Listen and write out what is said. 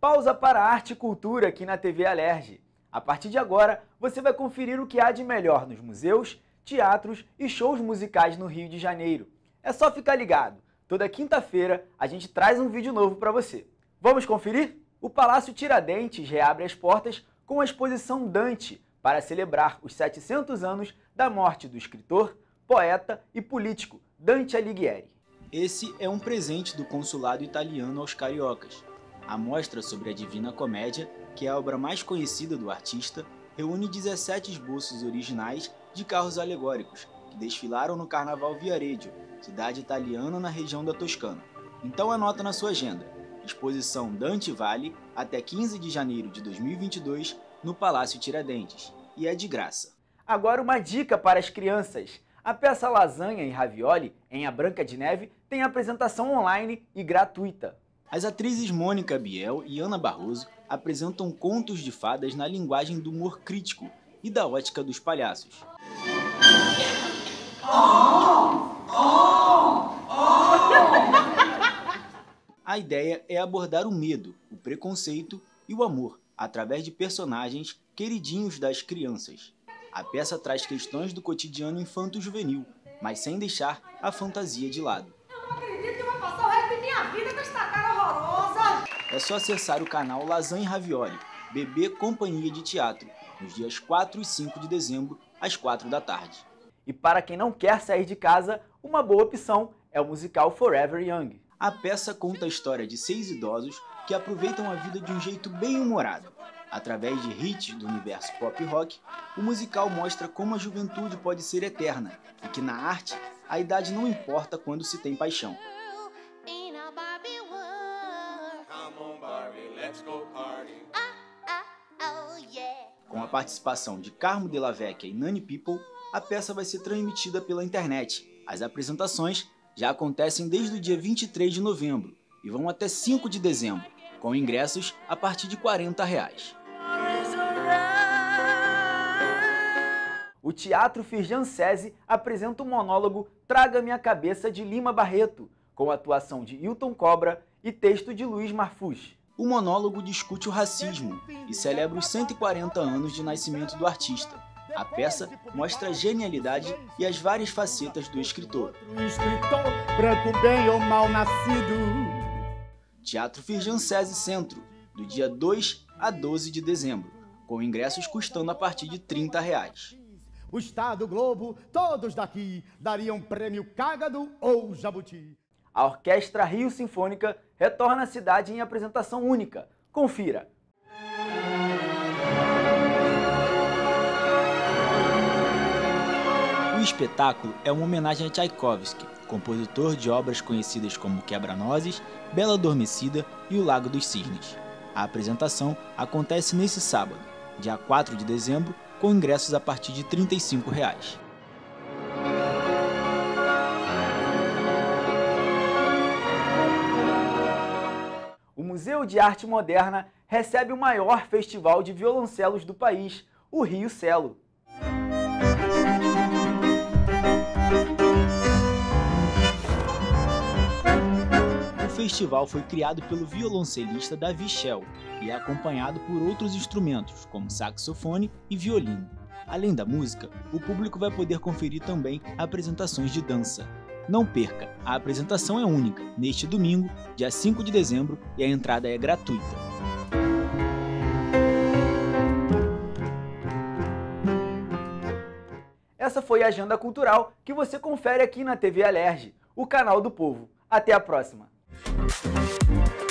Pausa para arte e cultura aqui na TV Alerge. A partir de agora, você vai conferir o que há de melhor nos museus, teatros e shows musicais no Rio de Janeiro. É só ficar ligado. Toda quinta-feira a gente traz um vídeo novo para você. Vamos conferir? O Palácio Tiradentes reabre as portas com a exposição Dante para celebrar os 700 anos da morte do escritor, poeta e político Dante Alighieri. Esse é um presente do consulado italiano aos cariocas. A mostra sobre a Divina Comédia, que é a obra mais conhecida do artista, reúne 17 esboços originais de carros alegóricos que desfilaram no Carnaval Viareggio, cidade italiana na região da Toscana. Então anota na sua agenda. Exposição Dante Vale até 15 de janeiro de 2022 no Palácio Tiradentes. E é de graça. Agora uma dica para as crianças. A peça Lasanha e Ravioli, em A Branca de Neve, tem apresentação online e gratuita. As atrizes Mônica Biel e Ana Barroso apresentam contos de fadas na linguagem do humor crítico e da ótica dos palhaços. A ideia é abordar o medo, o preconceito e o amor através de personagens queridinhos das crianças. A peça traz questões do cotidiano infanto-juvenil, mas sem deixar a fantasia de lado. Eu não acredito que eu vou passar o resto da minha vida com essa cara horrorosa! É só acessar o canal Lasanha e Ravioli, Bebê Companhia de Teatro, nos dias 4 e 5 de dezembro, às 4 da tarde. E para quem não quer sair de casa, uma boa opção é o musical Forever Young. A peça conta a história de seis idosos que aproveitam a vida de um jeito bem humorado. Através de hits do universo pop rock, o musical mostra como a juventude pode ser eterna e que na arte a idade não importa quando se tem paixão. Com a participação de Carmo Della Vecchia e Nani People, a peça vai ser transmitida pela internet. As apresentações já acontecem desde o dia 23 de novembro e vão até 5 de dezembro, com ingressos a partir de 40 reais. O Teatro Firjan Sese apresenta o monólogo Traga Minha Cabeça de Lima Barreto, com atuação de Hilton Cobra e texto de Luiz Marfus. O monólogo discute o racismo e celebra os 140 anos de nascimento do artista. A peça mostra a genialidade e as várias facetas do escritor. Escritor branco bem ou mal nascido. Teatro Firjan Sese Centro, do dia 2 a 12 de dezembro, com ingressos custando a partir de 30 reais. O Estado Globo, todos daqui dariam prêmio Cágado ou Jabuti. A Orquestra Rio Sinfônica retorna à cidade em apresentação única. Confira! Espetáculo é uma homenagem a Tchaikovsky, compositor de obras conhecidas como Quebra-Nozes, Bela Adormecida e O Lago dos Cisnes. A apresentação acontece nesse sábado, dia 4 de dezembro, com ingressos a partir de 35 reais. O Museu de Arte Moderna recebe o maior festival de violoncelos do país, o Rio Celo. Festival foi criado pelo violoncelista Davi Shell e é acompanhado por outros instrumentos, como saxofone e violino. Além da música, o público vai poder conferir também apresentações de dança. Não perca, a apresentação é única, neste domingo, dia 5 de dezembro, e a entrada é gratuita. Essa foi a agenda cultural que você confere aqui na TV Alerge, o canal do povo. Até a próxima! Thank you.